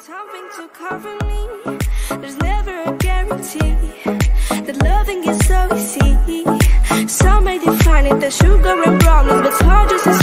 something to cover me. There's never a guarantee that loving is so easy. Some may define it as sugar and problems, but it's hard just to